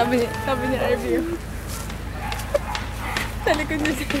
Sabi ni, sabi ni RV. Sa likod niya siya.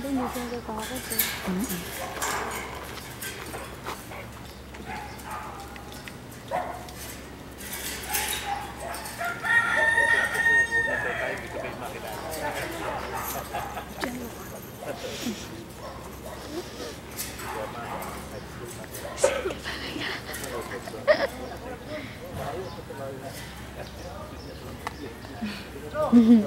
saan ba ba magagaling yan? Hindi, hindi siya natatakot eh. Ayan,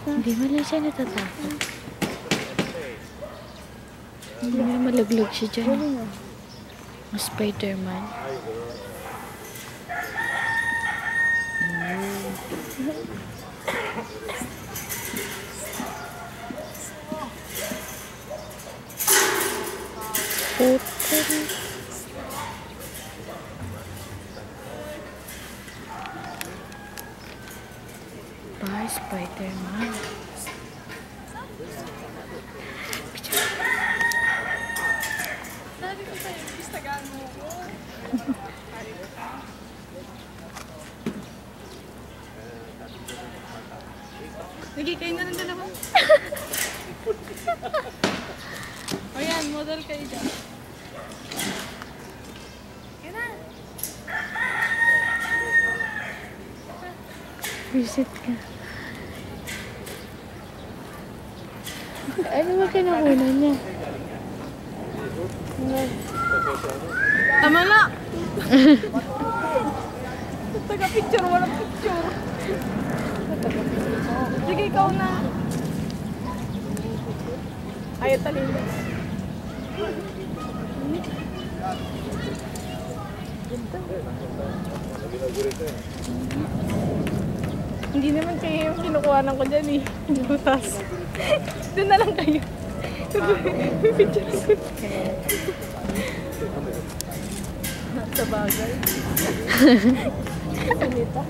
Hindi mo lang siya natatakot. Hindi mo malaglag siya dyan. Ang Spider-Man. Putin. Bye, Spider-Man. Kayo na ng dalawa. o yan, model kayo dyan. Visit ka. Ano ba kinakunan niya? Tama na! Taga-picture, walang picture. Sige, ikaw na. Ayaw talino. Hindi naman kayo yung kinukuhanan ko dyan eh. Butas. Doon na lang kayo. Picture ko. Sa bagay. Salita.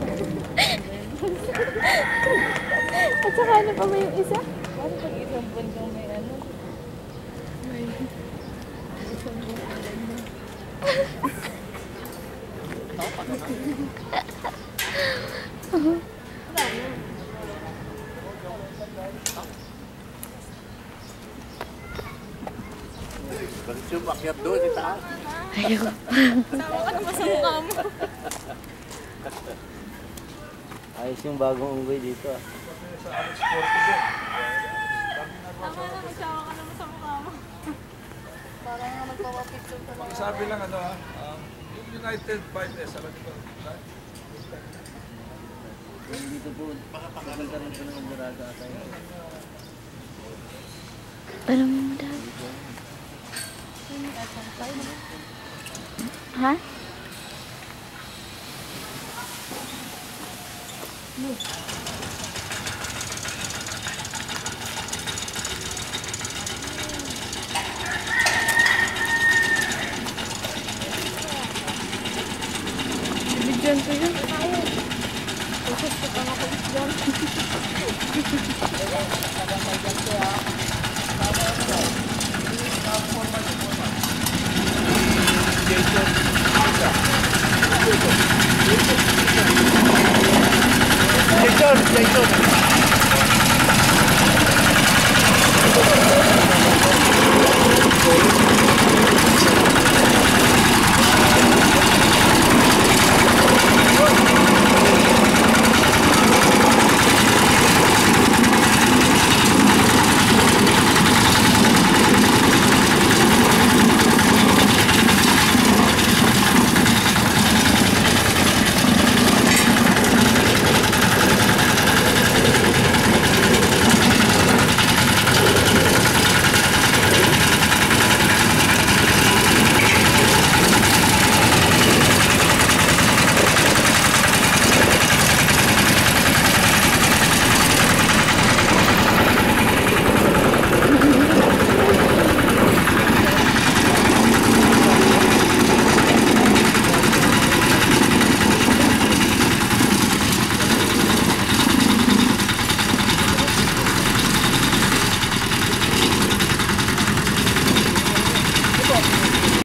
At saka ano pa ba yung isa? Ano pag isang bundong may ano? May isang bundong Bakit yung makyat doon sa taas? Ayaw. Tawa ka mo. Ayos yung bagong unggoy dito ah. Tama na, magsawa ka naman sa mukha mo. Parang nga magpapapicture ka lang. Sabi lang ano ah, um, yung United Fighters, alam ko, Yung dito po, papunta rin po ng Dorado ata yun. Parang madami. Ha? Bigyan ko yun. Tapos ko pa ako dyan. 黑色的